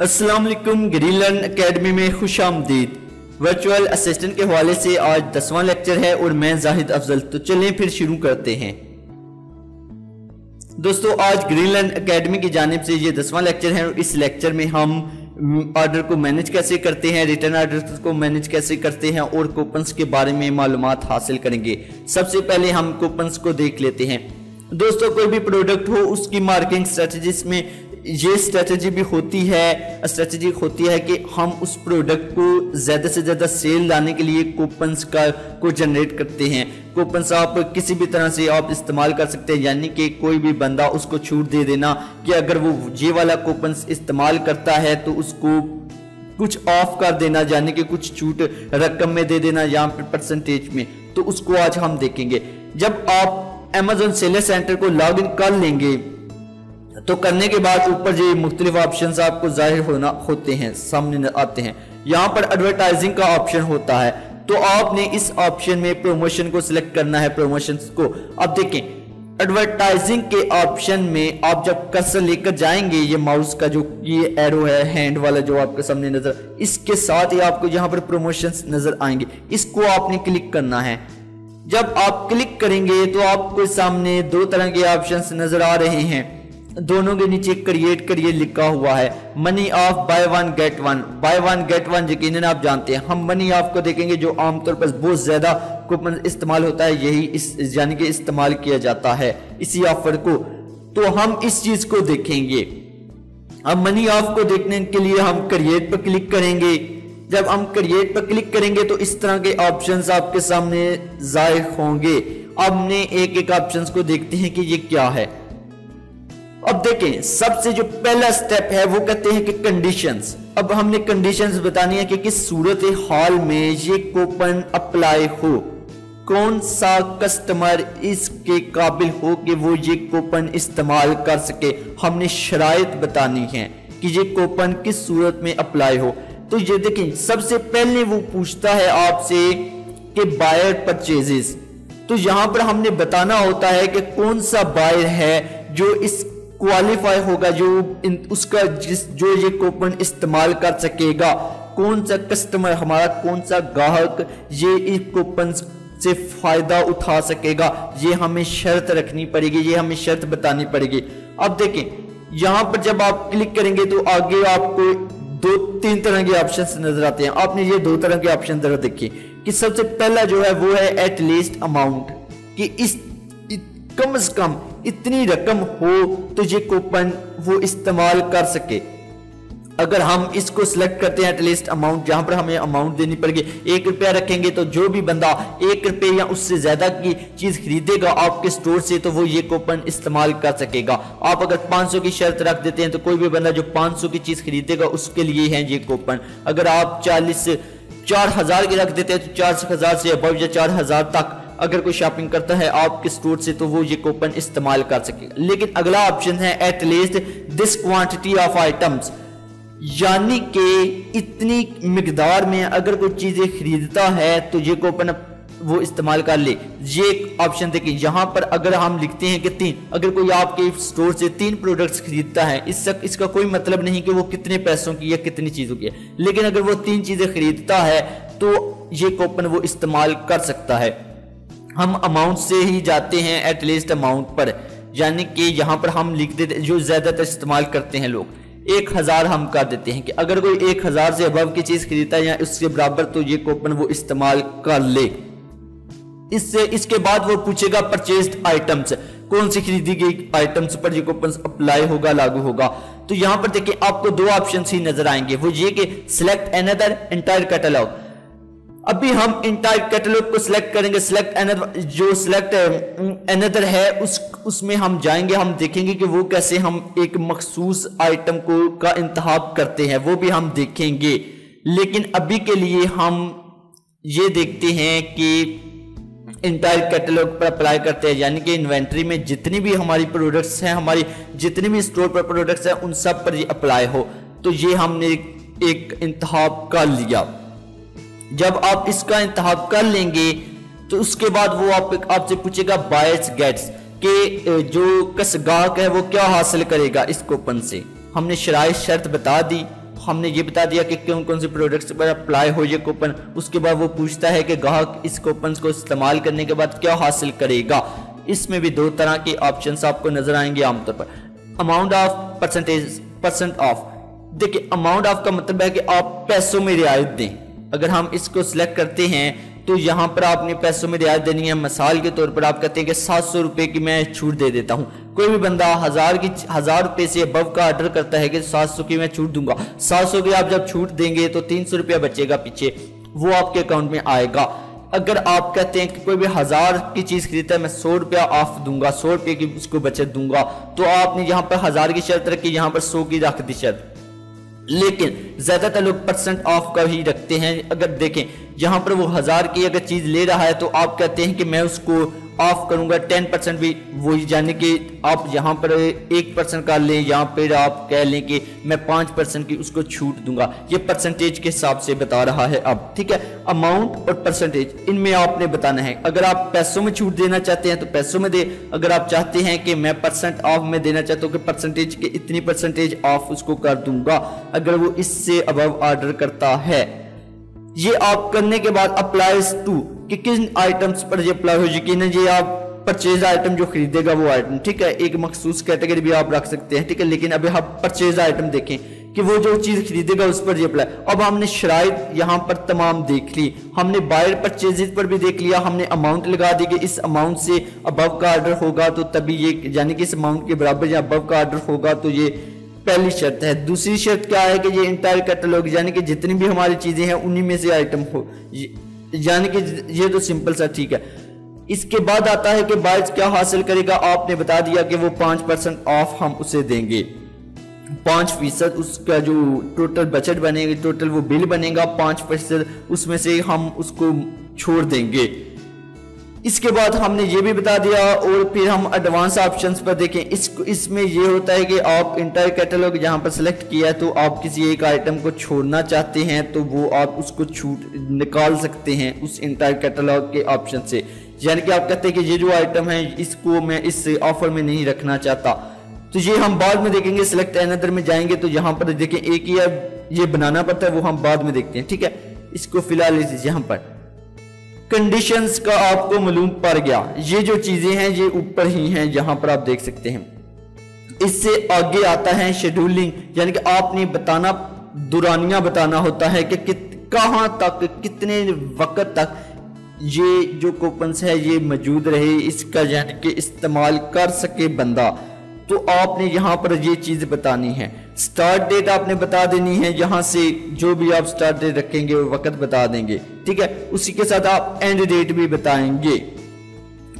वालेकुम ग्रीलन एकेडमी में खुश आमदीद वर्चुअल असिस्टेंट के हवाले से आज दसवां लेक्चर है और मैं जाहिद अफजल तो चलें फिर शुरू करते हैं। दोस्तों, आज ग्रीनलैंड एकेडमी की जानब से ये दसवां लेक्चर है और इस लेक्चर में हम ऑर्डर को मैनेज कैसे करते हैं रिटर्न ऑर्डर को मैनेज कैसे करते हैं और कूपन्स के बारे में मालूम हासिल करेंगे। सबसे पहले हम कूपन्स को देख लेते हैं। दोस्तों, कोई भी प्रोडक्ट हो, उसकी मार्केटिंग स्ट्रेटजीज में ये स्ट्रेटजी भी होती है स्ट्रेटजी होती है कि हम उस प्रोडक्ट को ज़्यादा से ज़्यादा सेल लाने के लिए कूपन्स का, को जनरेट करते हैं। कूपन्स आप किसी भी तरह से आप इस्तेमाल कर सकते हैं, यानी कि कोई भी बंदा उसको छूट दे देना कि अगर वो ये वाला कूपन्स इस्तेमाल करता है तो उसको कुछ ऑफ़ कर देना, यानी कि कुछ छूट रकम में दे देना या फिर परसेंटेज में। तो उसको आज हम देखेंगे। जब आप अमेजोन सेलर सेंटर को लॉग इन कर लेंगे तो करने के बाद ऊपर जो मुख्तलिफ़ ऑप्शन आपको ज़ाहिर होना, होते हैं, सामने आते हैं। यहाँ पर एडवर्टाइजिंग का ऑप्शन होता है। तो आपने इस ऑप्शन में प्रमोशन को सिलेक्ट करना है प्रमोशन को। अब देखें एडवर्टाइजिंग के ऑप्शन में आप जब कर्सर लेकर जाएँगे, ये माउस का जो, ये एरो है हैंड वाला जो आपके सामने नज़र, इसके साथ ही आपको यहाँ पर प्रमोशंस नज़र आएँगे। इसको आपने क्लिक करना है। जब आप क्लिक करेंगे तो आपको सामने दो तरह के ऑप्शंस नज़र आ रहे हैं। दोनों के नीचे क्रिएट करिए लिखा हुआ है money off buy one get one buy one get one यकीन आप जानते हैं, हम मनी ऑफ़ को देखेंगे जो आमतौर पर बहुत ज़्यादा कूपन इस्तेमाल होता है, यही इस, यानी कि इस्तेमाल किया जाता है इसी ऑफ़र को। तो हम इस चीज़ को देखेंगे। अब मनी ऑफ़ को देखने के लिए हम क्रिएट पर क्लिक करेंगे। जब हम क्रिएट पर क्लिक करेंगे तो इस तरह के ऑप्शंस आपके सामने ज़ाहिर होंगे। अब हमने एक एक ऑप्शंस को देखते हैं कि ये क्या है। अब देखें, सबसे जो पहला स्टेप है, वो कहते हैं कि कंडीशंस अब हमने कंडीशंस बतानी है कि किस सूरत हाल में ये कूपन अप्लाई हो। कौन सा कस्टमर इसके काबिल हो कि वो ये कूपन इस्तेमाल कर सके? हमने शराइत बतानी है कि ये कूपन किस सूरत में अप्लाई हो। तो ये देखें, सबसे पहले वो पूछता है आपसे कि बायर परचेजेस तो यहाँ पर हमने बताना होता है कि कौन सा बायर है जो इस क्वालिफाई होगा जो उसका जिस, जो ये कूपन इस्तेमाल कर सकेगा। कौन सा कस्टमर हमारा कौन सा ग्राहक ये इस कूपन से फ़ायदा उठा सकेगा? ये हमें शर्त रखनी पड़ेगी, ये हमें शर्त बतानी पड़ेगी। अब देखें, यहाँ पर जब आप क्लिक करेंगे तो आगे आपको दो, तीन तरह के ऑप्शन नज़र आते हैं। आपने ये दो तरह के ऑप्शन जरा देखिए कि सबसे पहला जो है वो है एट लीस्ट अमाउंट कि इस कम से कम इतनी रकम हो तो ये कूपन वो इस्तेमाल कर सके। अगर हम इसको सिलेक्ट करते हैं एटलीस्ट अमाउंट जहाँ पर हमें अमाउंट देनी पड़ेगी। एक रुपया रखेंगे तो जो भी बंदा एक रुपये या उससे ज़्यादा की चीज़ खरीदेगा आपके स्टोर से तो वो ये कूपन इस्तेमाल कर सकेगा। आप अगर 500 की शर्त रख देते हैं तो कोई भी बंदा जो 500 की चीज़ खरीदेगा, उसके लिए है ये कूपन। अगर आप चालीस, चार हज़ार की रख देते हैं तो चार हज़ार से अबव या चार हज़ार तक अगर कोई शॉपिंग करता है आपके स्टोर से तो वो ये कूपन इस्तेमाल कर सकेगा लेकिन अगला ऑप्शन है at least this quantity of items यानी कि इतनी मकदार में अगर कोई चीज़ें खरीदता है तो ये कूपन वो इस्तेमाल कर ले। ये एक ऑप्शन देखिए यहाँ पर अगर हम लिखते हैं कि तीन अगर कोई आपके स्टोर से तीन प्रोडक्ट्स खरीदता है इस सक, इसका कोई मतलब नहीं कि वो कितने पैसों की या कितनी चीज़ों की है। लेकिन अगर वो तीन चीज़ें खरीदता है तो ये कूपन वो इस्तेमाल कर सकता है। हम अमाउंट से ही जाते हैं एटलीस्ट अमाउंट पर। यानी कि यहाँ पर हम लिख देते जो ज़्यादातर इस्तेमाल करते हैं लोग, एक हज़ार हम कर देते हैं कि अगर कोई एक हज़ार से अबव की चीज़ खरीदता है या उसके बराबर तो ये कूपन वो इस्तेमाल कर ले। इससे, इसके बाद वो पूछेगा परचेज आइटम्स कौन सी खरीदी गई आइटम्स पर ये कूपन अप्लाई होगा, लागू होगा। तो यहाँ पर देखिए, आपको दो ऑप्शन ही नज़र आएँगे। वो ये कि सिलेक्ट एनदर एंटायर कैटलॉग अभी हम इंटायर कैटलॉग को सिलेक्ट करेंगे सिलेक्ट अनदर जो सिलेक्ट अनदर है, उस, उसमें हम जाएँगे, हम देखेंगे कि वो कैसे हम एक मखसूस आइटम को, का इंतहाब करते हैं, वो भी हम देखेंगे। लेकिन अभी के लिए हम ये देखते हैं कि इंटायर कैटलॉग पर अप्लाई करते हैं, यानी कि इन्वेंट्री में जितनी भी हमारी प्रोडक्ट्स हैं, हमारी जितनी भी स्टोर पर प्रोडक्ट्स हैं, उन सब पर ये अप्लाई हो। तो ये हमने एक इंतहाब कर लिया। जब आप इसका इंतहाब कर लेंगे तो उसके बाद वो आप आपसे पूछेगा बायस गेट्स के जो कस गाहक है, वो क्या हासिल करेगा इस कूपन से। हमने शराय शर्त बता दी। हमने ये बता दिया कि कौन कौन से प्रोडक्ट्स पर अप्लाई हो ये कूपन उसके बाद वो पूछता है कि गाहक इस कूपन को इस्तेमाल करने के बाद क्या हासिल करेगा। इसमें भी दो तरह के ऑप्शन आपको नज़र आएँगे आमतौर पर। Amount off percentage percent off देखिए अमाउंट ऑफ़ का मतलब है कि आप पैसों में रियायत दें। अगर हम इसको सिलेक्ट करते हैं तो यहाँ पर आपने पैसों में रियायत देनी है। मिसाल के तौर पर आप कहते हैं कि सात सौ रुपए की मैं छूट दे देता हूँ। कोई भी बंदा हज़ार की, हज़ार रुपए से अबव का ऑर्डर करता है कि सात सौ की मैं छूट दूँगा। सात सौ की आप जब छूट देंगे तो तीन सौ रुपया बचेगा पीछे। वो आपके अकाउंट में आएगा। अगर आप कहते हैं कि कोई भी हज़ार की चीज़ खरीदता है, मैं सौ रुपया ऑफ़ दूँगा, सौ रुपये की उसको बचत दूँगा तो आपने यहाँ पर हज़ार की शर्त रखी, यहाँ पर सौ की रख दी शर्त। लेकिन ज़्यादातर लोग परसेंट ऑफ़ का ही रखते हैं। अगर देखें, यहाँ पर वो हज़ार की अगर चीज़ ले रहा है तो आप कहते हैं कि मैं उसको ऑफ़ करूँगा टेन परसेंट भी। वही यानी कि आप यहाँ पर एक परसेंट का लें, यहाँ पर आप कह लें कि मैं पाँच परसेंट की उसको छूट दूँगा। ये परसेंटेज के हिसाब से बता रहा है अब, ठीक है? अमाउंट और परसेंटेज इनमें आपने बताना है। अगर आप पैसों में छूट देना चाहते हैं तो पैसों में दे। अगर आप चाहते हैं कि मैं परसेंट ऑफ़ में देना चाहता हूँ कि परसेंटेज के इतनी परसेंटेज ऑफ़ उसको कर दूँगा। अगर वो इससे अब ऑर्डर करता है ये आप करने के बाद अप्लाइज टू कि किन आइटम्स पर ये अप्लाई हो यकीन ये आप परचेज आइटम जो खरीदेगा वो आइटम ठीक है? एक मखसूस कैटेगरी भी आप रख सकते हैं, ठीक है? लेकिन अभी हम परचेज आइटम देखें कि वो जो चीज़ खरीदेगा उस पर ये अप्लाई अब हमने शराइ यहाँ पर तमाम देख ली। हमने बायर परचेजेज पर भी देख लिया। हमने अमाउंट लगा दी कि इस अमाउंट से अबव का ऑर्डर होगा तो तभी ये, यानी कि इस अमाउंट के बराबर या अबव का ऑर्डर होगा तो ये पहली शर्त है। दूसरी शर्त क्या है कि ये इंटायर कैटलॉग यानी कि जितनी भी हमारी चीज़ें हैं, उन्हीं में से आइटम हो। यानी कि ये तो सिंपल सा ठीक है। इसके बाद आता है कि बाइज क्या हासिल करेगा? आपने बता दिया कि वो पाँच परसेंट ऑफ़ हम उसे देंगे। पाँच फ़ीसद उसका जो टोटल बजट बनेगा टोटल वो बिल बनेगा, पाँच फ़ीसद उसमें से हम उसको छोड़ देंगे। इसके बाद हमने ये भी बता दिया और फिर हम एडवांस ऑप्शंस पर देखें। इस, इसमें ये होता है कि आप इंटर कैटलॉग यहाँ पर सेलेक्ट किया है तो आप किसी एक आइटम को छोड़ना चाहते हैं तो वो आप उसको छूट, निकाल सकते हैं उस इंटर कैटलॉग के ऑप्शन से। यानी कि आप कहते हैं कि ये जो आइटम है, इसको मैं इस ऑफ़र में नहीं रखना चाहता। तो ये हम बाद में देखेंगे सिलेक्ट एनदर में जाएँगे तो यहाँ पर देखें, एक ही ये बनाना पड़ता है, वो हम बाद में देखते हैं, ठीक है? इसको फ़िलहाल यहाँ पर। कंडीशंस का आपको मालूम पड़ गया। ये जो चीज़ें हैं, ये ऊपर ही हैं यहाँ पर आप देख सकते हैं। इससे आगे आता है शेड्यूलिंग यानी कि आपने बताना, दुरानिया बताना होता है कि कहाँ तक, कितने वक्त तक ये जो कूपन्स है, ये मौजूद रहे, इसका यानी कि इस्तेमाल कर सके बंदा। तो आपने यहाँ पर ये चीज़ बतानी है। स्टार्ट डेट आपने बता देनी है, यहाँ से जो भी आप स्टार्ट डेट रखेंगे, वो वक्त बता देंगे। ठीक है? उसी के साथ आप एंड डेट भी बताएँगे।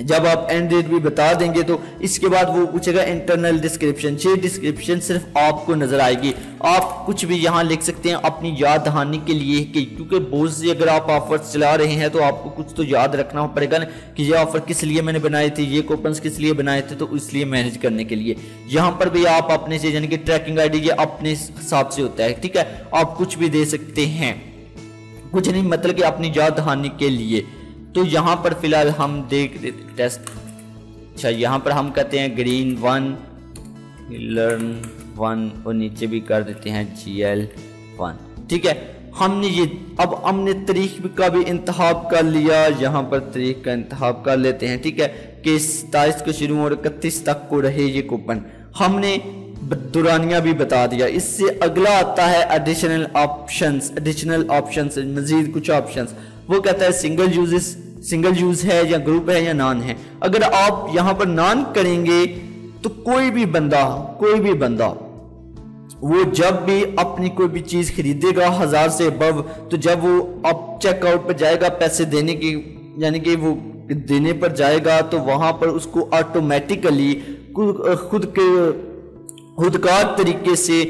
जब आप एंड डेट भी बता देंगे तो इसके बाद वो पूछेगा इंटरनल डिस्क्रिप्शन ये डिस्क्रिप्शन सिर्फ़ आपको नज़र आएगी। आप कुछ भी यहाँ लिख सकते हैं अपनी याद दहानी के लिए कि क्योंकि बहुत से अगर आप ऑफ़र चला रहे हैं तो आपको कुछ तो याद रखना पड़ेगा ना कि ये ऑफ़र किस लिए मैंने बनाए थे, ये कूपन किस लिए बनाए थे तो इसलिए मैनेज करने के लिए। यहाँ पर भी आप अपने से यानी कि ट्रैकिंग आईडी ये अपने हिसाब से होता है, ठीक है? आप कुछ भी दे सकते हैं। कुछ नहीं मतलब कि अपनी याद दहानी के लिए। तो यहाँ पर फ़िलहाल हम देख टेस्ट अच्छा यहाँ पर हम कहते हैं ग्रीन वन लर्न वन और नीचे भी कर देते हैं जी एल वन ठीक है, हमने ये, अब हमने तारीख का भी इंतहाब कर लिया, यहाँ पर तारीख का इंतहाब कर लेते हैं, ठीक है? कि सताइस को शुरू और इकतीस तक को रहे ये कूपन हमने दुरानिया भी बता दिया। इससे अगला आता है एडिशनल ऑप्शंस एडिशनल ऑप्शंस मजीद कुछ ऑप्शंस वो कहता है सिंगल यूज़ सिंगल यूज़ है या ग्रुप है या नॉन है। अगर आप यहाँ पर नॉन करेंगे तो कोई भी बंदा, कोई भी बंदा, वो जब भी अपनी कोई भी चीज़ खरीदेगा हज़ार से अबव तो जब वो अब चेकआउट पर जाएगा पैसे देने की, यानी कि वो देने पर जाएगा तो वहाँ पर उसको ऑटोमेटिकली खुद के, खुदकार तरीके से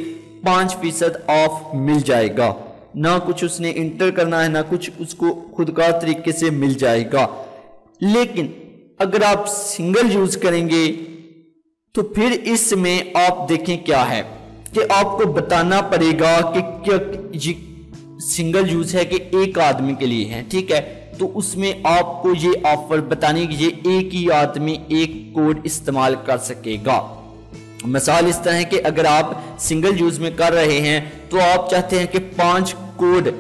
पाँच फ़ीसद ऑफ़ मिल जाएगा। ना कुछ उसने इंटर करना है, ना कुछ उसको खुद का तरीके से मिल जाएगा। लेकिन अगर आप सिंगल यूज़ करेंगे तो फिर इसमें आप देखें क्या है कि आपको बताना पड़ेगा कि क्या ये सिंगल यूज़ है कि एक आदमी के लिए है, ठीक है? तो उसमें आपको ये ऑफ़र बताने की ये एक ही आदमी एक कोड इस्तेमाल कर सकेगा। मिसाल इस तरह कि अगर आप सिंगल यूज़ में कर रहे हैं तो आप चाहते हैं कि पाँच कोड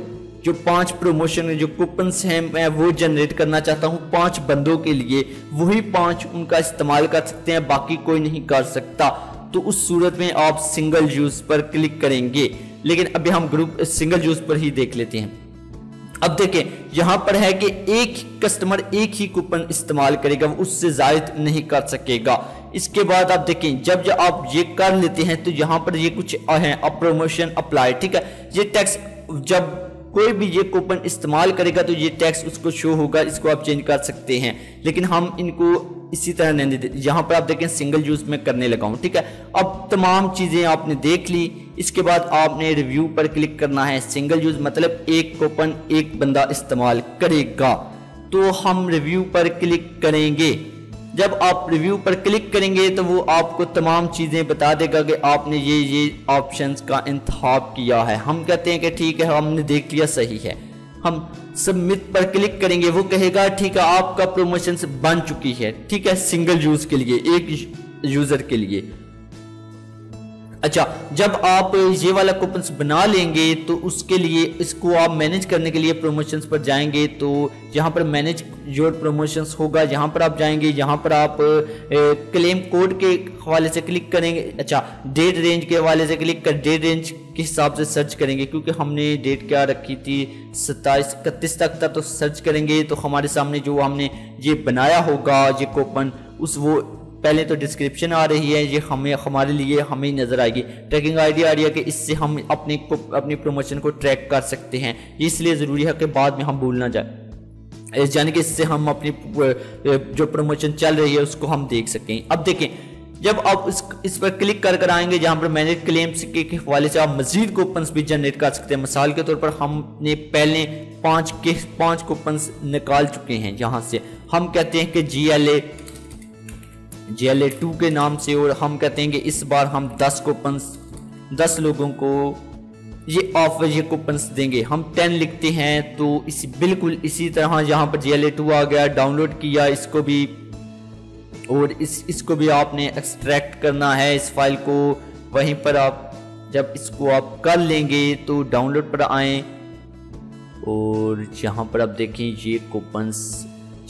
जो पाँच प्रमोशन जो कूपन हैं, मैं वो जनरेट करना चाहता हूँ पाँच बंदों के लिए, वही पाँच उनका इस्तेमाल कर सकते हैं, बाकी कोई नहीं कर सकता। तो उस सूरत में आप सिंगल यूज़ पर क्लिक करेंगे। लेकिन अभी हम ग्रुप सिंगल यूज़ पर ही देख लेते हैं। अब देखें, यहाँ पर है कि एक कस्टमर एक ही कूपन इस्तेमाल करेगा, वो उससे जायद नहीं कर सकेगा। इसके बाद आप देखें, जब जब आप ये कर लेते हैं तो यहाँ पर ये कुछ है प्रमोशन अप्लाई ठीक है? ये टैक्स जब कोई भी ये कूपन इस्तेमाल करेगा तो ये टैक्स उसको शो होगा, इसको आप चेंज कर सकते हैं। लेकिन हम इनको इसी तरह नहीं देते। यहाँ पर आप देखें सिंगल यूज़ में करने लगा हूँ, ठीक है? अब तमाम चीज़ें आपने देख ली। इसके बाद आपने रिव्यू पर क्लिक करना है। सिंगल यूज़ मतलब एक कूपन एक बंदा इस्तेमाल करेगा। तो हम रिव्यू पर क्लिक करेंगे। जब आप रिव्यू पर क्लिक करेंगे तो वो आपको तमाम चीज़ें बता देगा कि आपने ये ये ऑप्शंस का इंतब किया है। हम कहते हैं कि ठीक है, हमने देख लिया सही है। हम सबमिट पर क्लिक करेंगे, वो कहेगा, ठीक है, आपका प्रमोशन बन चुकी है। ठीक है सिंगल यूज़ के लिए, एक यूज़र के लिए। अच्छा जब आप ये वाला कूपन बना लेंगे तो उसके लिए, इसको आप मैनेज करने के लिए प्रमोशंस पर जाएँगे तो यहाँ पर मैनेज योर प्रमोशंस होगा, यहाँ पर आप जाएँगे, यहाँ पर आप क्लेम कोड के हवाले से क्लिक करेंगे अच्छा डेट रेंज के हवाले से क्लिक कर डेट रेंज के हिसाब से सर्च करेंगे, क्योंकि हमने डेट क्या रखी थी, सत्ताईस, इकतीस तक था तो सर्च करेंगे तो हमारे सामने जो हमने ये बनाया होगा, ये कूपन उस वो पहले तो डिस्क्रिप्शन आ रही है, ये हमें, हमारे लिए हमें नज़र आएगी। ट्रैकिंग आईडी आ रही है कि इससे हम अपने को, अपनी प्रमोशन को ट्रैक कर सकते हैं। इसलिए ज़रूरी है कि बाद में हम भूल ना जाए। यानी कि इससे हम अपनी जो प्रमोशन चल रही है, उसको हम देख सकें। अब देखें, जब आप इस इस पर क्लिक कर कर आएँगे, जहाँ पर मैनेज क्लेम्स के हवाले से आप मजीद कूपन भी जनरेट कर सकते हैं। मिसाल के तौर पर हमने पहले पाँच के, पाँच कूपन निकाल चुके हैं जहाँ से। हम कहते हैं कि G L A J to के नाम से, और हम कहते हैं कि इस बार हम दस कूपन दस लोगों को ये ऑफ़र ये कूपन देंगे। हम टेन लिखते हैं तो इसी, बिल्कुल इसी तरह यहाँ पर जे टू आ गया डाउनलोड किया, इसको भी, और इस, इसको भी आपने एक्सट्रैक्ट करना है इस फ़ाइल को। वहीं पर आप, जब इसको आप कर लेंगे तो डाउनलोड पर आए, और यहाँ पर आप देखें, ये कूपन्स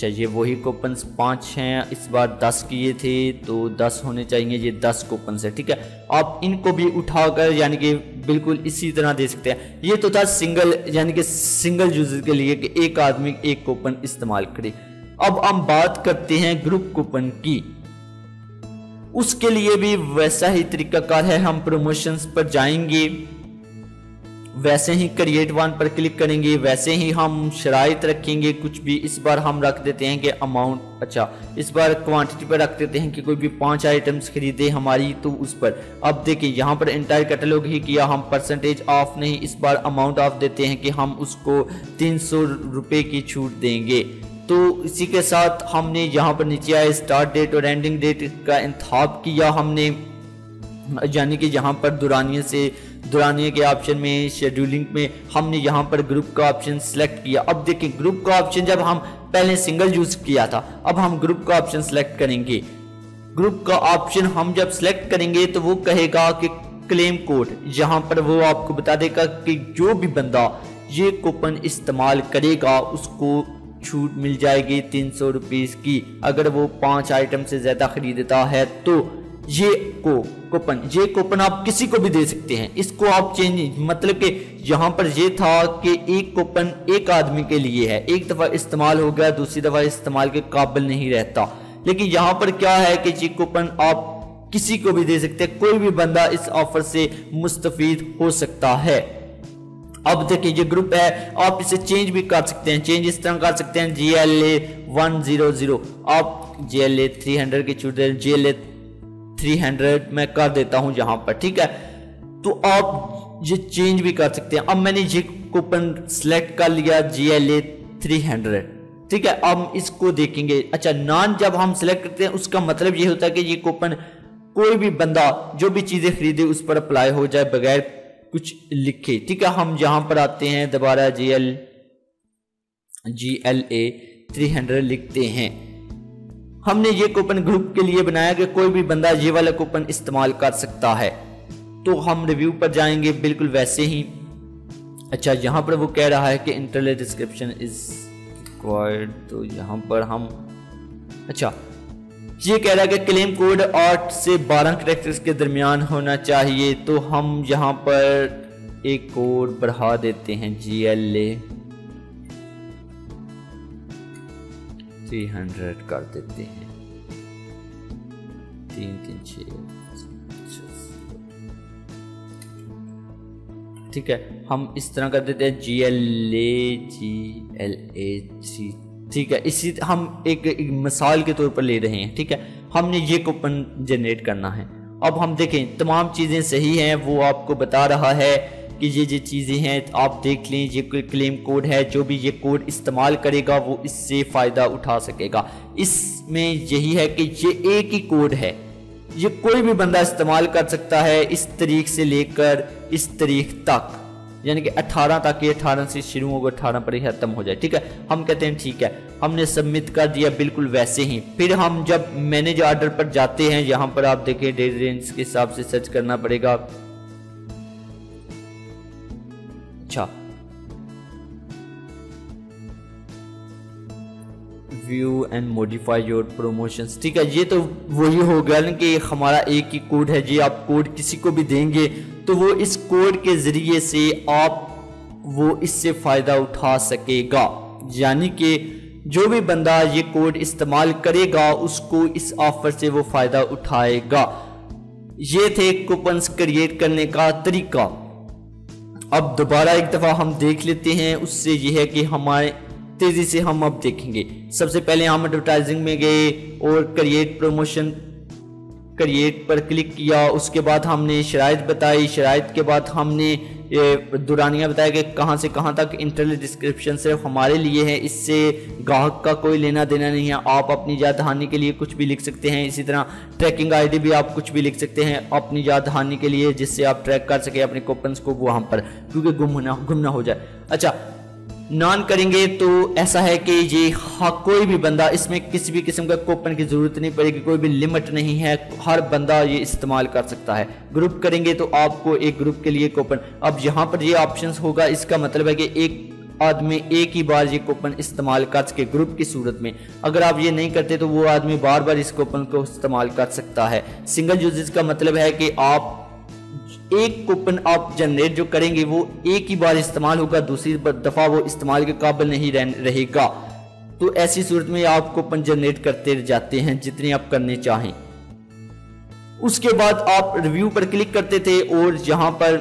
चाहिए। वही कूपन पाँच हैं, इस बार दस किए थे तो दस होने चाहिए, ये दस कूपन है, ठीक है? आप इनको भी उठाकर, यानी कि बिल्कुल इसी तरह दे सकते हैं। ये तो था सिंगल यानी कि सिंगल यूज़र के लिए कि एक आदमी एक कूपन इस्तेमाल करे। अब हम बात करते हैं ग्रुप कूपन की। उसके लिए भी वैसा ही तरीकाकार है, हम प्रमोशंस पर जाएँगे। वैसे ही क्रिएट वन पर क्लिक करेंगे, वैसे ही हम शराइत रखेंगे, कुछ भी इस बार हम रख देते हैं कि अमाउंट अच्छा इस बार क्वांटिटी पर रख देते हैं कि कोई भी पाँच आइटम्स खरीदे हमारी तो उस पर। अब देखिए, यहाँ पर इंटायर कैटलॉग ही किया, हम परसेंटेज ऑफ़ नहीं, इस बार अमाउंट ऑफ़ देते हैं कि हम उसको तीन सौ रुपये की छूट देंगे। तो इसी के साथ हमने यहाँ पर नीचे आए स्टार्ट डेट और एंडिंग डेट का इंतब किया हमने। यानी कि यहाँ पर दुरानिया से दुरानिया के ऑप्शन में शेड्यूलिंग में हमने यहाँ पर ग्रुप का ऑप्शन सेलेक्ट किया। अब देखिए ग्रुप का ऑप्शन जब हम पहले सिंगल यूज़ किया था, अब हम ग्रुप का ऑप्शन सेलेक्ट करेंगे। ग्रुप का ऑप्शन हम जब सेलेक्ट करेंगे तो वो कहेगा कि क्लेम कोड यहाँ पर वो आपको बता देगा कि जो भी बंदा ये कूपन इस्तेमाल करेगा, उसको छूट मिल जाएगी तीन सौ रुपीज़ की। अगर वो पाँच आइटम से ज़्यादा खरीदता है तो ये को, कूपन, ये कूपन आप किसी को भी दे सकते हैं। इसको आप चेंज मतलब कि यहाँ पर ये था कि एक कूपन एक आदमी के लिए है। एक दफ़ा इस्तेमाल हो गया, दूसरी दफ़ा इस्तेमाल के काबिल नहीं रहता। लेकिन यहाँ पर क्या है कि ये कूपन आप किसी को भी दे सकते हैं। कोई भी बंदा इस ऑफ़र से मुस्तफ़ हो सकता है। अब देखिए, ये ग्रुप है, आप इसे चेंज भी कर सकते हैं। चेंज इस तरह कर सकते हैं G L A one zero zero आप G L A three hundred की छूट G L A three hundred मैं कर देता हूँ यहाँ पर, ठीक है? तो आप ये चेंज भी कर सकते हैं। अब मैंने ये कूपन सिलेक्ट कर लिया G L A three hundred ठीक है? अब इसको देखेंगे। अच्छा नान जब हम सिलेक्ट करते हैं, उसका मतलब ये होता है कि ये कूपन कोई भी बंदा जो भी चीज़ें खरीदे, उस पर अप्लाई हो जाए बगैर कुछ लिखे, ठीक है? हम यहाँ पर आते हैं, दोबारा G L G L A three hundred लिखते हैं। हमने ये कूपन ग्रुप के लिए बनाया कि कोई भी बंदा ये वाला कूपन इस्तेमाल कर सकता है। तो हम रिव्यू पर जाएँगे, बिल्कुल वैसे ही। अच्छा यहाँ पर वो कह रहा है कि इंटरनेट डिस्क्रिप्शन इज़ रिक्वायर्ड तो यहाँ पर हम अच्छा ये कह रहा है कि क्लेम कोड आठ से बारह करेक्टर्स के दरमियान होना चाहिए तो हम यहाँ पर एक कोड बढ़ा देते हैं G L A three hundred कर देते हैं। तीन तीन छ ठीक है। हम इस तरह कर देते हैं G L A G L A three ठीक है। इसी हम एक, एक मिसाल के तौर पर ले रहे हैं ठीक है। हमने ये कूपन जनरेट करना है। अब हम देखें तमाम चीज़ें सही हैं वो आपको बता रहा है कि ये जो चीज़ें हैं, आप देख लें, ये क्लेम कोड है, जो भी ये कोड इस्तेमाल करेगा, वो इससे फ़ायदा उठा सकेगा। इसमें यही है कि ये एक ही कोड है। ये कोई भी बंदा इस्तेमाल कर सकता है इस तरीक से लेकर इस तरीक तक। यानी कि 18 तक ये 18 से शुरू होगा 18 पर ही खत्म हो जाए। ठीक है? हम कहते हैं ठीक है। हमने सबमिट कर दिया बिल्कुल वैसे ही। फिर हम जब मैनेज ऑर्डर पर जाते हैं, यहाँ पर आप देखें डेट रेंज के हिसाब से सर्च करना पड़ेगा। अच्छा view and modify your promotion ठीक है, ये तो वही हो गया ना कि हमारा एक ही कोड है जी आप कोड किसी को भी देंगे तो वो इस कोड के ज़रिए से आप वो इससे फ़ायदा उठा सकेगा। यानी कि जो भी बंदा ये कोड इस्तेमाल करेगा, उसको इस ऑफ़र से वो फ़ायदा उठाएगा। ये थे कूपन्स क्रिएट करने का तरीका। अब दोबारा एक दफ़ा हम देख लेते हैं, उससे यह है कि हमारे तेज़ी से हम अब देखेंगे। सबसे पहले हम एडवर्टाइजिंग में गए और क्रिएट प्रमोशन क्रिएट पर क्लिक किया, उसके बाद हमने शराइ बताई। शराइ के बाद हमने दुरानिया बताया कि कहाँ से कहाँ तक इंटरनेट डिस्क्रिप्शन सिर्फ़ हमारे लिए है। इससे ग्राहक का कोई लेना देना नहीं है। आप अपनी याद के लिए कुछ भी लिख सकते हैं। इसी तरह ट्रैकिंग आईडी भी आप कुछ भी लिख सकते हैं अपनी याद दहानी के लिए, जिससे आप ट्रैक कर सके अपने कूपन्स को वहाँ पर, क्योंकि गुम ना गुम ना हो जाए। अच्छा नॉन करेंगे तो ऐसा है कि ये हाँ कोई भी बंदा, इसमें किसी भी किस्म का कूपन की ज़रूरत नहीं पड़ेगी, कोई भी लिमिट नहीं है, हर बंदा ये इस्तेमाल कर सकता है। ग्रुप करेंगे तो आपको एक ग्रुप के लिए कूपन। अब यहाँ पर ये ऑप्शंस होगा, इसका मतलब है कि एक आदमी एक ही बार ये कूपन इस्तेमाल कर सके ग्रुप की सूरत में। अगर आप ये नहीं करते तो वो आदमी बार बार इस कूपन को इस्तेमाल कर सकता है। सिंगल यूजेज का मतलब है कि आप एक कूपन आप जनरेट जो करेंगे, वो एक ही बार इस्तेमाल होगा, दूसरी दफ़ा वो इस्तेमाल के काबिल नहीं रहेगा। तो ऐसी सूरत में आप कूपन जनरेट करते जाते हैं, जितने आप करने चाहें। उसके बाद आप रिव्यू पर क्लिक करते थे, और यहाँ पर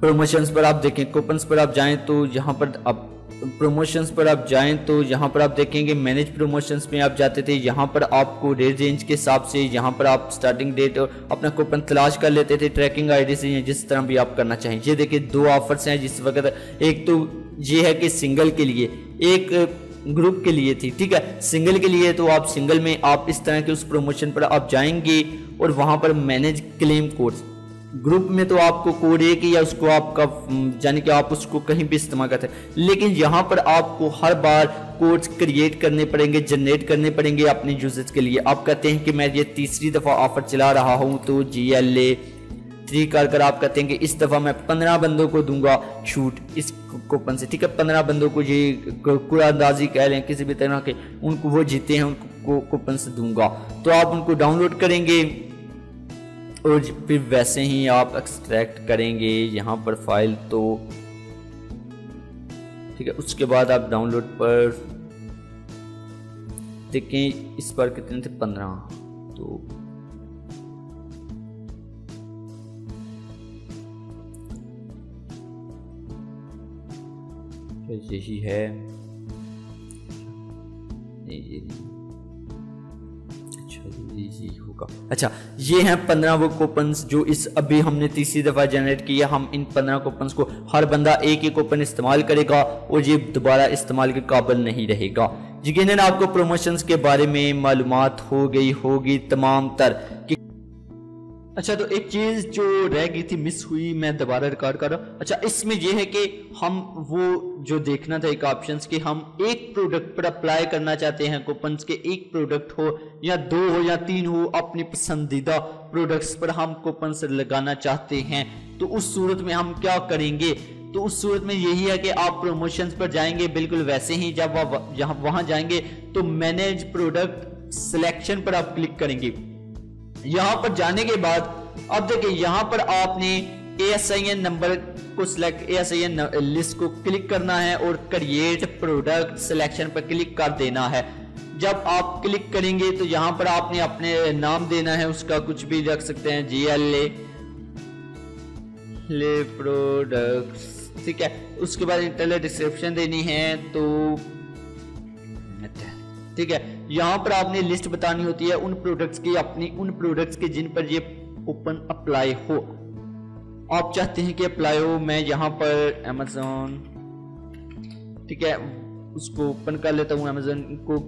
प्रमोशंस पर आप देखें कूपन्स पर आप जाएँ तो यहाँ पर आप प्रमोशंस पर आप जाएँ तो यहाँ पर आप देखेंगे मैनेज प्रमोशंस में आप जाते थे, यहाँ पर आपको डेट रेंज के हिसाब से यहाँ पर आप स्टार्टिंग डेट और अपना कूपन तलाश कर लेते थे ट्रैकिंग आईडी से जिस तरह भी आप करना चाहें। ये देखिए दो ऑफर्स हैं जिस वक्त एक तो ये है कि सिंगल के लिए, एक ग्रुप के लिए थी, ठीक है? सिंगल के लिए तो आप सिंगल में आप इस तरह के उस प्रमोशन पर आप जाएँगे और वहाँ पर मैनेज क्लेम कोर्स ग्रुप में तो आपको कोड एक या उसको आपका यानी कि आप उसको कहीं भी इस्तेमाल करते हैं। लेकिन यहाँ पर आपको हर बार कोड्स क्रिएट करने पड़ेंगे जनरेट करने पड़ेंगे अपने यूज़र्स के लिए। आप कहते हैं कि मैं ये तीसरी दफ़ा ऑफ़र चला रहा हूँ तो जी एल ए थ्री कर कर आप कहते हैं कि इस दफ़ा मैं पंद्रह बंदों को दूँगा छूट इस कूपन से। ठीक है, पंद्रह बंदों को ये कुरानंदाजी कह लें, किसी भी तरह के, उनको वो जीते हैं, उनको कूपन से दूँगा। तो आप उनको डाउनलोड करेंगे। और फिर वैसे ही आप एक्सट्रैक्ट करेंगे यहाँ पर फ़ाइल तो। ठीक है, उसके बाद आप डाउनलोड पर देखें इस पर कितने थे, पंद्रह। तो यही है। नहीं नहीं होगा अच्छा ये हैं पंद्रह वो कूपन जो इस अभी हमने तीसरी दफ़ा जनरेट किया। हम इन पंद्रह कूपन को हर बंदा एक ही कूपन इस्तेमाल करेगा और ये दोबारा इस्तेमाल के काबिल नहीं रहेगा। यकीन आपको प्रमोशंस के बारे में मालूम हो गई होगी तमाम तर। कि अच्छा तो एक चीज़ जो रह गई थी मिस हुई, मैं दोबारा रिकॉर्ड कर रहा हूँ। अच्छा इसमें यह है कि हम वो जो देखना था एक ऑप्शन कि हम एक प्रोडक्ट पर अप्लाई करना चाहते हैं कूपन के एक प्रोडक्ट हो, या दो हो, या तीन हो, अपनी पसंदीदा प्रोडक्ट्स पर हम कूपन लगाना चाहते हैं। तो उस सूरत में हम क्या करेंगे? तो उस सूरत में यही है कि आप प्रमोशंस पर जाएँगे, बिल्कुल वैसे ही जब आप वहाँ जाएँगे तो मैनेज प्रोडक्ट सिलेक्शन पर आप क्लिक करेंगे। यहाँ पर जाने के बाद, अब देखिए यहाँ पर आपने A S I N number को select A S I N list को क्लिक करना है और क्रिएट प्रोडक्ट सिलेक्शन पर क्लिक कर देना है। जब आप क्लिक करेंगे तो यहाँ पर आपने अपने नाम देना है, उसका कुछ भी रख सकते हैं जी एल ए प्रोडक्ट ठीक है। उसके बाद इंटरनेट डिस्क्रिप्शन देनी है तो ठीक है। यहाँ पर आपने लिस्ट बतानी होती है उन प्रोडक्ट्स की, अपनी उन प्रोडक्ट्स के जिन पर ये ओपन अप्लाई हो। आप चाहते हैं कि अप्लाई हो, मैं यहाँ पर अमेजोन ठीक है, उसको ओपन कर लेता हूँ अमेजोन को।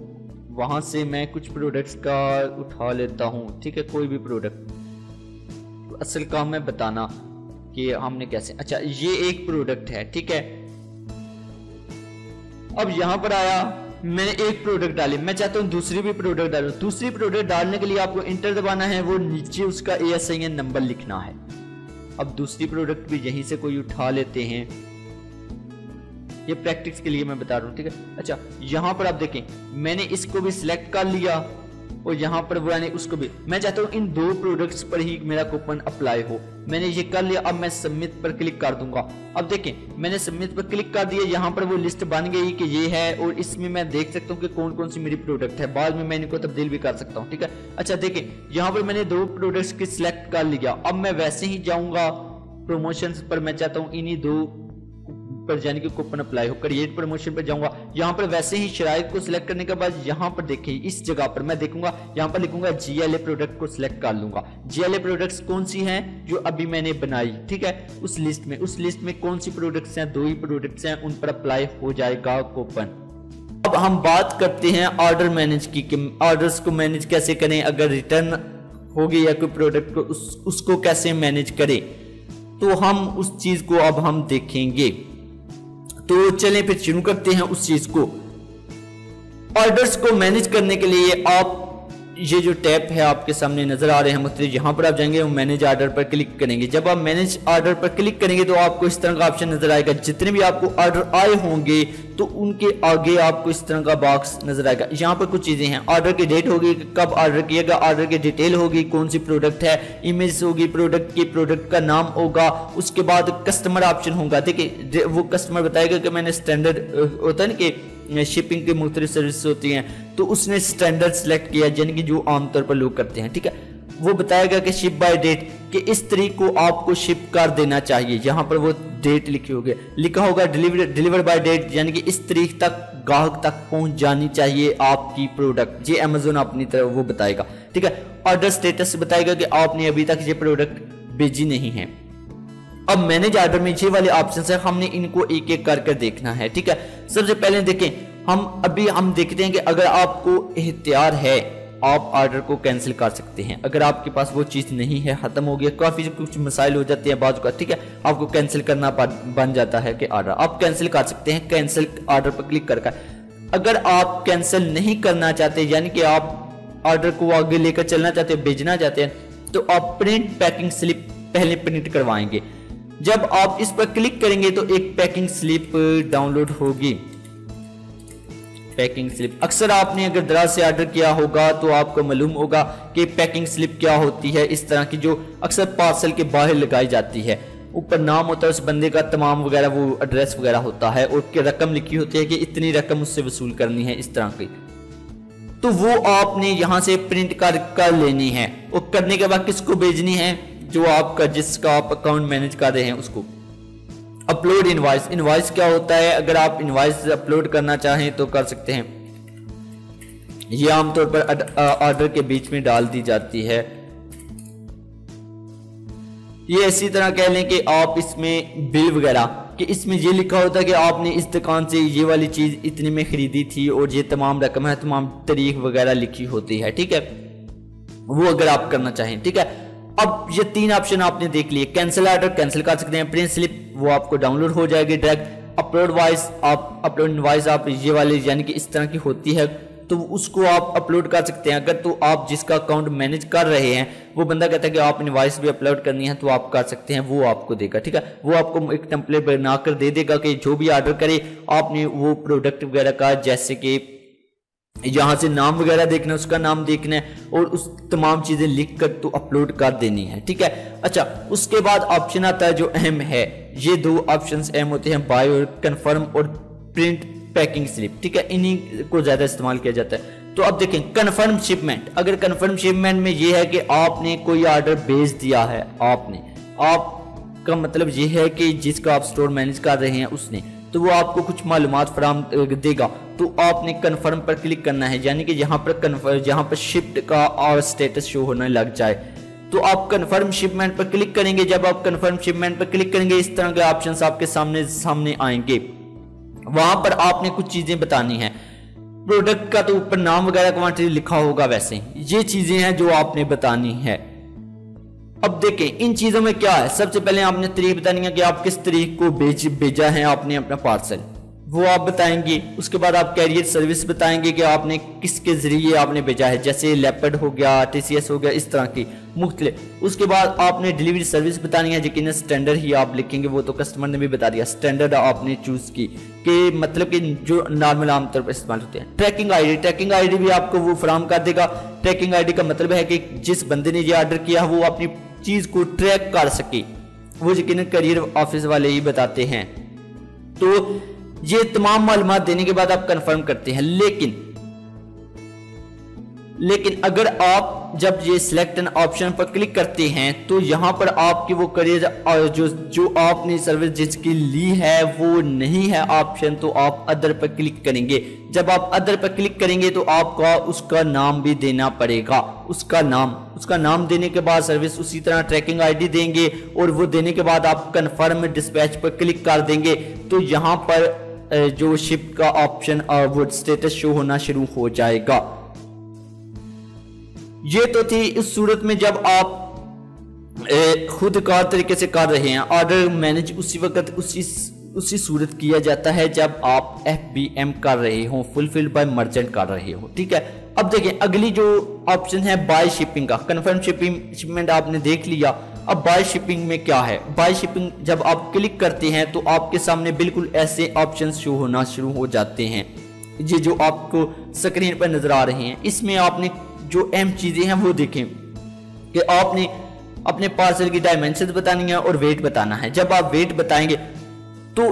वहाँ से मैं कुछ प्रोडक्ट्स का उठा लेता हूँ, ठीक है, कोई भी प्रोडक्ट तो असल काम है बताना कि हमने कैसे। अच्छा ये एक प्रोडक्ट है, ठीक है। अब यहाँ पर आया। मैंने एक प्रोडक्ट डाली। मैं चाहता हूँ दूसरी भी प्रोडक्ट डालू। दूसरी प्रोडक्ट डालने के लिए आपको इंटर दबाना है, वो नीचे उसका A S I N number लिखना है। अब दूसरी प्रोडक्ट भी यहीं से कोई उठा लेते हैं। ये प्रैक्टिस के लिए मैं बता रहा हूँ, ठीक है? अच्छा यहाँ पर आप देखें, मैंने इसको भी सिलेक्ट कर लिया। और यहाँ पर बुलाने उसको भी। मैं चाहता हूँ इन दो प्रोडक्ट्स पर ही मेरा कूपन अप्लाई हो। मैंने ये कर लिया, अब मैं सबमिट पर क्लिक कर दूँगा। अब देखें, मैंने सबमिट पर क्लिक कर दिया, यहाँ पर वो लिस्ट बन गई कि ये है और इसमें मैं देख सकता हूँ कि कौन कौन सी मेरी प्रोडक्ट है। बाद में मैं इनको तब्दील भी कर सकता हूँ, ठीक है? अच्छा देखें, यहाँ पर मैंने दो प्रोडक्ट्स की सिलेक्ट कर लिया। अब मैं वैसे ही जाऊँगा प्रमोशन पर, मैं चाहता हूँ इन्हीं दो पर जाने की कूपन अप्लाई हो क्रिएट प्रमोशन पर जाऊँगा। यहाँ पर वैसे ही शराइत को सिलेक्ट करने के बाद यहाँ पर देखें इस जगह पर मैं देखूँगा यहाँ पर लिखूँगा जीएलए प्रोडक्ट को सिलेक्ट कर लूँगा। जीएलए प्रोडक्ट्स कौन सी हैं जो अभी मैंने बनाई ठीक है? उस लिस्ट में उस लिस्ट में कौन सी प्रोडक्ट्स हैं दो ही प्रोडक्ट्स हैं उन पर अप्लाई हो जाएगा कूपन अब हम बात करते हैं ऑर्डर मैनेज की ऑर्डर्स को मैनेज कैसे करें अगर रिटर्न हो गई या कोई प्रोडक्ट को उस, उसको कैसे मैनेज करें। तो हम उस चीज़ को अब हम देखेंगे। तो चलें, फिर शुरू करते हैं उस चीज़ को। ऑर्डर्स को मैनेज करने के लिए आप ये जो टैप है आपके सामने नज़र आ रहे हैं, मुख्तलिफ़ यहाँ पर आप जाएँगे और मैनेज ऑर्डर पर क्लिक करेंगे। जब आप मैनेज ऑर्डर पर क्लिक करेंगे तो आपको इस तरह का ऑप्शन नज़र आएगा। जितने भी आपको ऑर्डर आए होंगे तो उनके आगे आपको इस तरह का बॉक्स नज़र आएगा। यहाँ पर कुछ चीज़ें हैं। ऑर्डर की डेट होगी, कब ऑर्डर किया गया ऑर्डर की डिटेल होगी, कौन सी प्रोडक्ट है इमेज होगी प्रोडक्ट की प्रोडक्ट का नाम होगा, उसके बाद कस्टमर ऑप्शन होगा। देखिए, वो कस्टमर बताएगा कि मैंने स्टैंडर्ड होता है ना कि शिपिंग की मुख्तलि सर्विस होती हैं तो उसने स्टैंडर्ड सेलेक्ट किया, यानी कि जो आमतौर पर लोग करते हैं, ठीक है? वो बताएगा कि शिप बाय डेट कि इस तरीक को आपको शिप कर देना चाहिए। यहाँ पर वो डेट लिखी होगी लिखा होगा डिलीवर डिलीवर बाय डेट यानी कि इस तरीक तक, ग्राहक तक पहुँच जानी चाहिए आपकी प्रोडक्ट ये अमेजोन अपनी तरफ़ वो बताएगा, ठीक है? ऑर्डर स्टेटस बताएगा कि आपने अभी तक ये प्रोडक्ट भेजी नहीं है। अब मैनेज ऑर्डर में ये वाले ऑप्शन है, हमने इनको एक एक करके देखना है, ठीक है? सबसे पहले देखें, हम अभी हम देखते हैं कि अगर आपको एहतियार है, आप ऑर्डर को कैंसिल कर सकते हैं। अगर आपके पास वो चीज़ नहीं है, ख़त्म हो गया, काफ़ी कुछ मसाइल हो जाते हैं बाजू का, ठीक है? आपको कैंसिल करना बन जाता है कि ऑर्डर आप कैंसिल कर सकते हैं कैंसिल ऑर्डर पर क्लिक कर अगर आप कैंसिल नहीं करना चाहते, यानी कि आप ऑर्डर को आगे लेकर चलना चाहते हैं, भेजना चाहते हैं तो आप प्रिंट पैकिंग स्लिप पहले प्रिंट करवाएँगे। जब आप इस पर क्लिक करेंगे तो एक पैकिंग स्लिप डाउनलोड होगी। Packing slip. अक्सर आपने अगर दराज से ऑर्डर किया होगा तो आपको मालूम होगा कि पैकिंग स्लिप क्या होती है। इस तरह की जो अक्सर पार्सल के बाहर लगाई जाती है। ऊपर नाम होता है, उस बंदे का तमाम वगैरह वो एड्रेस वगैरह होता है और रकम लिखी होती है कि इतनी रकम उससे वसूल करनी है, इस तरह की। तो वो आपने यहाँ से प्रिंट कर कर लेनी है और करने के बाद किसको भेजनी है? जो आपका, जिसका आप अकाउंट मैनेज कर रहे हैं उसको। अपलोड इनवाइस इनवाइस क्या होता है? अगर आप इनवाइस अपलोड करना चाहें तो कर सकते हैं। ये आमतौर पर ऑर्डर के बीच में डाल दी जाती है। ये इसी तरह कह लें कि आप इसमें बिल वगैरह, कि इसमें ये लिखा होता है कि आपने इस दुकान से ये वाली चीज़ इतने में खरीदी थी और ये तमाम रकम है, तमाम तारीख वगैरह लिखी होती है, ठीक है? वो अगर आप करना चाहें, ठीक है? अब ये तीन ऑप्शन आपने देख लिए। कैंसिल ऑर्डर कैंसिल कर सकते हैं। प्रिंट स्लिप वो आपको डाउनलोड हो जाएगी डायरेक्ट अपलोड वाइज आप अपलोड वाइज आप ये वाले, यानी कि इस तरह की होती है तो उसको आप अपलोड कर सकते हैं। अगर तो आप जिसका अकाउंट मैनेज कर रहे हैं, वो बंदा कहता है कि आप इनवाइस भी अपलोड करनी है तो आप कर सकते हैं, वो आपको देगा, ठीक है? वो आपको एक टेम्पलेट बनाकर दे देगा कि जो भी ऑर्डर करे, आपने वो प्रोडक्ट वगैरह का, जैसे कि यहाँ से नाम वगैरह देखना है उसका नाम देखना है और उस तमाम चीज़ें लिख कर तो अपलोड कर देनी है, ठीक है? अच्छा उसके बाद ऑप्शन आता है जो अहम है। ये दो ऑप्शन अहम होते हैं बाय और कन्फर्म और प्रिंट पैकिंग स्लिप ठीक है? इन्हीं को ज़्यादा इस्तेमाल किया जाता है। तो अब देखें कन्फर्म शिपमेंट अगर कन्फर्म शिपमेंट में ये है कि आपने कोई ऑर्डर भेज दिया है, आपने, आप, का मतलब ये है कि जिसका आप स्टोर मैनेज कर रहे हैं, उसने तो वो आपको कुछ मालूम फराम देगा। तो आपने कन्फर्म पर क्लिक करना है, यानी कि यहाँ पर कन्फर्म जहाँ पर शिफ्ट का और स्टेटस शो होने लग जाए। तो आप कन्फर्म शिपमेंट पर क्लिक करेंगे। जब आप कन्फर्म शिपमेंट पर क्लिक करेंगे, इस तरह के ऑप्शंस आपके सामने सामने आएँगे। वहाँ पर आपने कुछ चीज़ें बतानी है। प्रोडक्ट का तो ऊपर नाम वगैरह क्वांटिटी लिखा होगा वैसे। ये चीज़ें हैं जो आपने बतानी है। अब देखें, इन चीज़ों में क्या है? सबसे पहले आपने तरीक बतानी है कि आप किस तरीक को भेज भेजा है आपने अपना पार्सल वो आप बताएँगे, उसके बाद आप कैरियर सर्विस बताएँगे कि आपने किसके ज़रिए आपने भेजा है, जैसे लेपर्ड हो गया टीसीएस हो गया, इस तरह की मुख्तलि। उसके बाद आपने डिलीवरी सर्विस बतानी है यकीन स्टैंडर्ड ही आप लिखेंगे, वो तो कस्टमर ने भी बता दिया स्टैंडर्ड आपने चूज़ की, कि मतलब कि जो नॉर्मल आमतौर पर इस्तेमाल होते हैं। ट्रैकिंग आईडी ट्रैकिंग आईडी भी आपको वो फराम कर देगा। ट्रैकिंग आईडी का मतलब है कि जिस बंदे ने ये ऑर्डर किया, वो अपनी चीज़ को ट्रैक कर सके। वो यकीन करियर ऑफ़िस वाले ही बताते हैं। तो ये तमाम मालूम देने के बाद आप कंफर्म करते हैं। लेकिन लेकिन अगर आप जब ये सिलेक्ट एन ऑप्शन पर क्लिक करते हैं तो यहाँ पर आपकी वो करियर जो जो आपने सर्विस जिसकी ली है, वो नहीं है ऑप्शन तो आप अदर पर क्लिक करेंगे। जब आप अदर पर क्लिक करेंगे तो आपका उसका नाम भी देना पड़ेगा। उसका नाम उसका नाम देने के बाद सर्विस उसी तरह ट्रैकिंग आईडी देंगे, और वो देने के बाद आप कन्फर्म डिस्पैच पर क्लिक कर देंगे। तो यहाँ पर जो शिप का ऑप्शन वो स्टेटस शो होना शुरू हो जाएगा। ये तो थी इस सूरत में जब आप खुद कार तरीके से कर रहे हैं। ऑर्डर मैनेज उसी वक्त उसी उसी सूरत किया जाता है जब आप एफ़ बी एम कर रहे हो फुलफिल्ड बाय मर्चेंट कर रहे हो, ठीक है? अब देखें अगली जो ऑप्शन है बाय शिपिंग का। कन्फर्म शिपिंग शिपमेंट आपने देख लिया। अब बाय शिपिंग में क्या है? बाय शिपिंग जब आप क्लिक करते हैं तो आपके सामने बिल्कुल ऐसे ऑप्शन शो होना शुरू हो जाते हैं। ये जो आपको स्क्रीन पर नज़र आ रहे हैं, इसमें आपने जो अहम चीज़ें हैं वो देखें। कि आपने अपने पार्सल की डायमेंशन बतानी है और वेट बताना है। जब आप वेट बताएँगे तो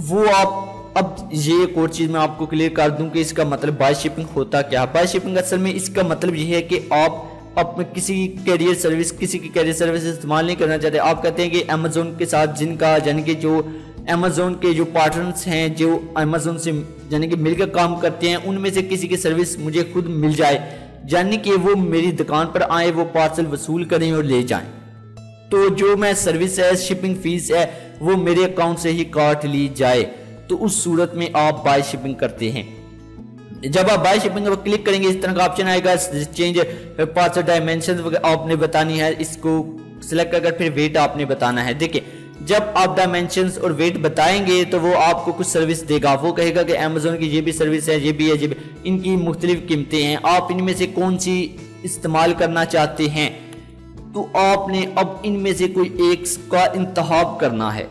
वो आप, अब ये एक और चीज़ मैं आपको क्लियर कर दूँ कि इसका मतलब बाय शिपिंग होता क्या है? बाय शिपिंग असल में इसका मतलब ये है कि आप अपने किसी की कैरियर सर्विस किसी की कैरियर सर्विस इस्तेमाल नहीं करना चाहते। आप कहते हैं कि अमेजोन के साथ जिनका, यानी कि जो अमेजोन के जो पार्टनर्स हैं, जो अमेजोन से, यानी कि मिलकर काम करते हैं, उनमें से किसी की सर्विस मुझे खुद मिल जाए, यानी कि वो मेरी दुकान पर आए, वो पार्सल वसूल करें और ले जाएँ। तो जो मैं सर्विस है शिपिंग फ़ीस है, वो मेरे अकाउंट से ही काट ली जाए। तो उस सूरत में आप बाय शिपिंग करते हैं। जब आप बाय शिपिंग पर क्लिक करेंगे, इस तरह का ऑप्शन आएगा चेंज पार्सल डायमेंशन आपने बतानी है, इसको सिलेक्ट कर फिर वेट आपने बताना है। देखिए, जब आप डायमेंशन और वेट बताएँगे तो वो आपको कुछ सर्विस देगा। वो कहेगा कि अमेजोन की ये भी सर्विस है, ये भी है, ये भी। इनकी मुख्तलिफ़ कीमतें हैं। आप इनमें से कौन सी इस्तेमाल करना चाहते हैं? तो आपने अब इनमें से कोई एक का इंतहाब करना है।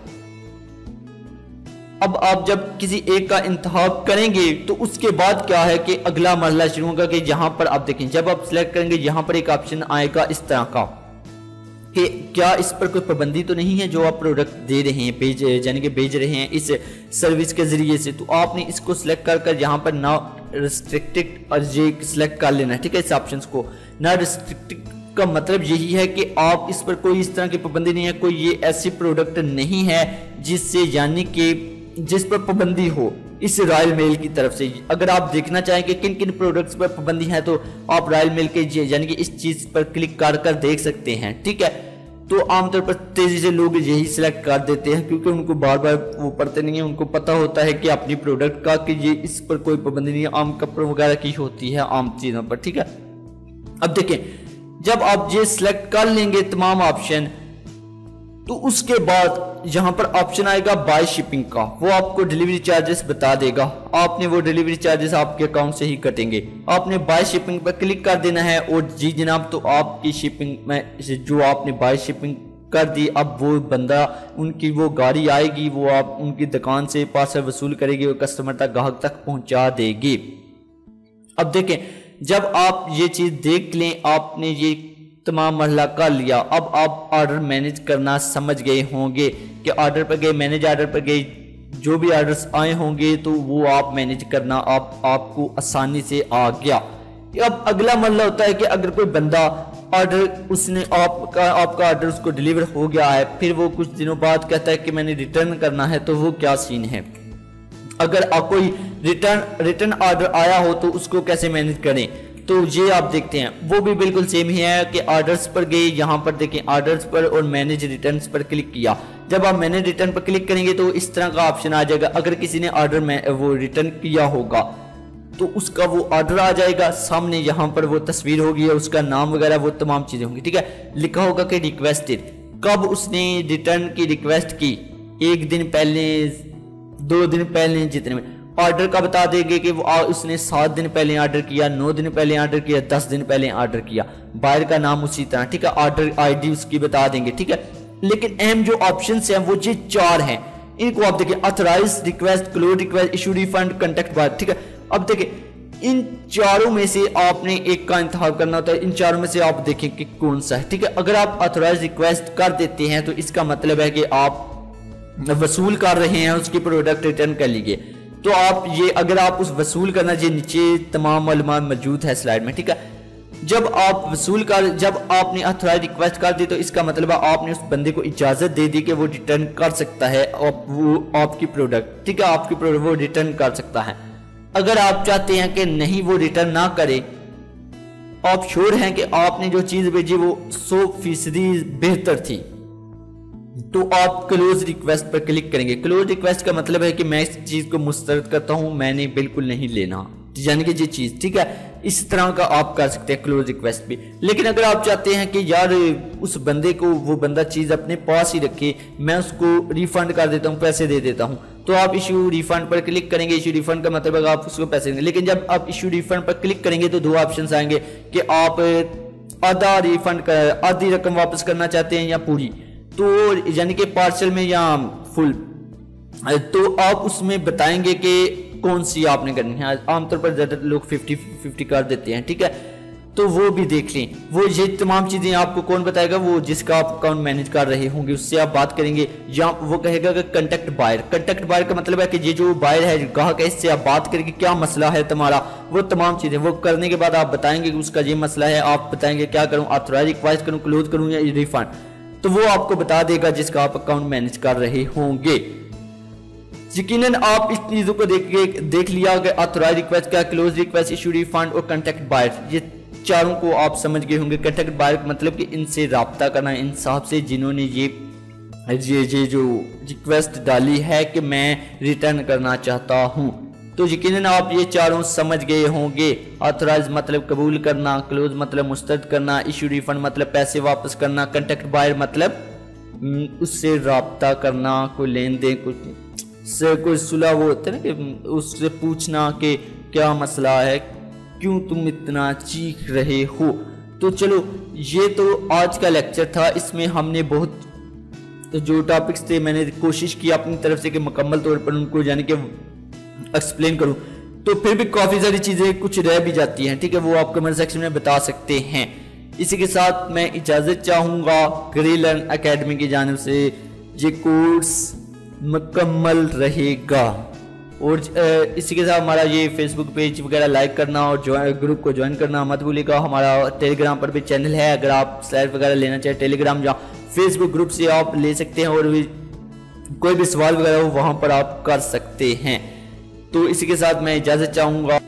अब आप जब किसी एक का इंतहाब करेंगे तो उसके बाद क्या है कि अगला मरला शुरू होगा कि यहाँ पर आप देखें। जब आप सिलेक्ट करेंगे, यहाँ पर एक ऑप्शन आएगा इस तरह का कि क्या इस पर कोई पाबंदी तो नहीं है जो आप प्रोडक्ट दे रहे हैं, भेज, यानी कि भेज रहे हैं इस सर्विस के ज़रिए से। तो आपने इसको सिलेक्ट कर कर यहाँ पर ना रिस्ट्रिक्टेड और ये सिलेक्ट कर लेना है ठीक है, इस ऑप्शन को। ना रिस्ट्रिक्टेड का मतलब यही है कि आप इस पर कोई इस तरह की पाबंदी नहीं है, कोई ये ऐसी प्रोडक्ट नहीं है जिससे यानी कि जिस पर पाबंदी हो, इस रॉयल मेल की तरफ़ से। अगर आप देखना चाहें कि किन किन प्रोडक्ट्स पर पाबंदी है तो आप रॉयल मेल के यानी कि इस चीज़ पर क्लिक कर कर देख सकते हैं, ठीक है? तो आमतौर पर तेज़ी से लोग यही सिलेक्ट कर देते हैं, क्योंकि उनको बार बार वो पढ़ते नहीं है। उनको पता होता है कि अपनी प्रोडक्ट का कि ये इस पर कोई पाबंदी नहीं है, आम कपड़ों वगैरह की होती है, आम चीज़ों पर, ठीक है? अब देखें, जब आप ये सिलेक्ट कर लेंगे तमाम ऑप्शन तो उसके बाद यहाँ पर ऑप्शन आएगा बाय शिपिंग का। वो आपको डिलीवरी चार्जेस बता देगा। आपने वो डिलीवरी चार्जेस आपके अकाउंट से ही कटेंगे। आपने बाय शिपिंग पर क्लिक कर देना है और जी जनाब तो आपकी शिपिंग में जो आपने बाय शिपिंग कर दी, अब वो बंदा, उनकी वो गाड़ी आएगी, वो आप उनकी दुकान से पार्सल वसूल करेगी और कस्टमर तक, ग्राहक तक पहुँचा देगी। अब देखें, जब आप ये चीज़ देख लें, आपने ये तमाम मरला कर लिया। अब आप ऑर्डर मैनेज करना समझ गए होंगे कि ऑर्डर पर गए मैनेज ऑर्डर पर गए, जो भी ऑर्डर्स आए होंगे तो वो आप मैनेज करना आप आपको आसानी से आ गया। अब अगला मरला होता है कि अगर कोई बंदा ऑर्डर उसने आपका आपका ऑर्डर उसको डिलीवर हो गया है, फिर वो कुछ दिनों बाद कहता है कि मैंने रिटर्न करना है तो वो क्या सीन है? अगर कोई रिटर्न रिटर्न ऑर्डर आया हो तो उसको कैसे मैनेज करें? तो ये आप देखते हैं, वो भी बिल्कुल सेम ही है कि ऑर्डर्स पर गए, यहाँ पर देखें ऑर्डर्स पर और मैनेज रिटर्न पर क्लिक किया। जब आप मैनेज रिटर्न पर क्लिक करेंगे तो इस तरह का ऑप्शन आ जाएगा, अगर किसी ने ऑर्डर में वो रिटर्न किया होगा तो उसका वो ऑर्डर आ जाएगा, सामने यहाँ पर वो तस्वीर होगी और उसका नाम वगैरह, वो तमाम चीज़ें होंगी, ठीक है? लिखा होगा कि रिक्वेस्टेड कब उसने रिटर्न की रिक्वेस्ट की? एक दिन पहले, दो दिन पहले, जितने में। ऑर्डर का बता देंगे कि वो उसने सात दिन पहले ऑर्डर किया, नौ दिन पहले ऑर्डर किया, दस दिन पहले ऑर्डर किया। बायर का नाम उसी तरह, ठीक है? ऑर्डर आईडी उसकी बता देंगे, ठीक है? लेकिन अहम जो ऑप्शन है, वो ये चार हैं। इनको आप देखिए authorise request close request issue refund contact buyer ठीक है? अब देखिए, इन चारों में से आपने एक का इंतज़ाम करना होता है। इन चारों में से आप देखें कि कौन सा है, ठीक है? अगर आप अथोराइज रिक्वेस्ट कर देते हैं तो इसका मतलब है कि आप वसूल कर रहे हैं, उसकी प्रोडक्ट रिटर्न कर लीजिए। तो आप ये, अगर आप उस वसूल करना चाहिए नीचे तमाम मालूम मौजूद है स्लाइड में, ठीक है? जब आप वसूल कर, जब आपने अथोराइज रिक्वेस्ट कर दी तो इसका मतलब है आपने उस बंदे को इजाज़त दे दी कि वो रिटर्न कर सकता है आप वो आपकी प्रोडक्ट ठीक है? आपकी प्रोडक्ट वो रिटर्न कर सकता है। अगर आप चाहते हैं कि नहीं, वो रिटर्न ना करे, आप श्योर हैं कि आपने जो चीज़ भेजी, वो सौ फ़ीसदी बेहतर थी। तो आप क्लोज रिक्वेस्ट पर क्लिक करेंगे। क्लोज रिक्वेस्ट का मतलब है कि मैं इस चीज़ को मुस्तरद करता हूँ, मैंने बिल्कुल नहीं लेना। यानी कि ये चीज़, ठीक है? इस तरह का आप कर सकते हैं क्लोज रिक्वेस्ट भी। लेकिन अगर आप चाहते हैं कि यार, उस बंदे को, वो बंदा चीज़ अपने पास ही रखे, मैं उसको रिफंड कर देता हूँ, पैसे दे देता हूँ। तो आप इशू रिफंड पर क्लिक करेंगे। इशू रिफंड का मतलब है आप उसको पैसे देंगे। लेकिन जब आप इशू रिफंड पर क्लिक करेंगे तो दो ऑप्शन आएँगे कि आप आधा रिफंड आधी रकम वापस करना चाहते हैं या पूरी। तो यानी कि पार्सल में या फुल तो आप उसमें बताएँगे कि कौन सी आपने करनी है। आमतौर पर ज़्यादा लोग फिफ्टी फिफ्टी कर देते हैं, ठीक है? तो वो भी देख लें। वो ये तमाम चीज़ें आपको कौन बताएगा? वो जिसका आप अकाउंट मैनेज कर रहे होंगे, उससे आप बात करेंगे। या वो कहेगा कि कंटेक्ट बायर कंटेक्ट बायर का मतलब है कि ये जो बायर है, ग्राहक है, इससे आप बात करेंगे क्या मसला है तुम्हारा। वो तमाम चीज़ें, वो करने के बाद आप बताएँगे कि उसका ये मसला है, आप बताएँगे क्या करूँ ऑथोराइज रिक्वाइज करूँ क्लोज करूँ या रिफंड तो वो आपको बता देगा जिसका आप अकाउंट मैनेज कर रहे होंगे। यकीनन आप इस चीज़ों को देख देख लिया कि ऑथोराइज रिक्वेस्ट क्या क्लोज रिक्वेस्ट इशू रिफंड और कंटेक्ट बायर ये चारों को आप समझ गए होंगे। कंटेक्ट बायर मतलब कि इनसे रबता करना इन साहब से, जिन्होंने ये ये ये जो रिक्वेस्ट डाली है कि मैं रिटर्न करना चाहता हूँ। तो यकीन आप ये चारों समझ गए होंगे। ऑथोराइज मतलब कबूल करना क्लोज मतलब मुस्तद करना इशू रिफंड मतलब पैसे वापस करना कंटेक्ट बायर मतलब हम्म, उससे रबता करना कोई लेन देन कुछ से कोई सुलह वो होता है ना कि उससे पूछना कि क्या मसला है क्यों तुम इतना चीख रहे हो? तो चलो ये तो आज का लेक्चर था इसमें हमने बहुत तो जो टॉपिक्स थे मैंने कोशिश की अपनी तरफ़ से कि मुकम्मल तौर पर उनको यानी कि एक्सप्लेन करूँ। तो फिर भी काफ़ी सारी चीज़ें कुछ रह भी जाती हैं, ठीक है? वो आप कमेंट सेक्शन में बता सकते हैं। इसी के साथ मैं इजाज़त चाहूँगा ग्री लर्न अकेडमी की जानब से। ये कोर्स मुकम्मल रहेगा। और इसी के साथ हमारा ये फेसबुक पेज वगैरह लाइक करना और ग्रुप को ज्वाइन करना मत भूलिएगा। हमारा टेलीग्राम पर भी चैनल है। अगर आप स्लाइड वगैरह लेना चाहें टेलीग्राम या फेसबुक ग्रुप से आप ले सकते हैं और भी कोई भी सवाल वगैरह हो, वहाँ पर आप कर सकते हैं। तो इसी के साथ मैं इजाज़त चाहूँगा।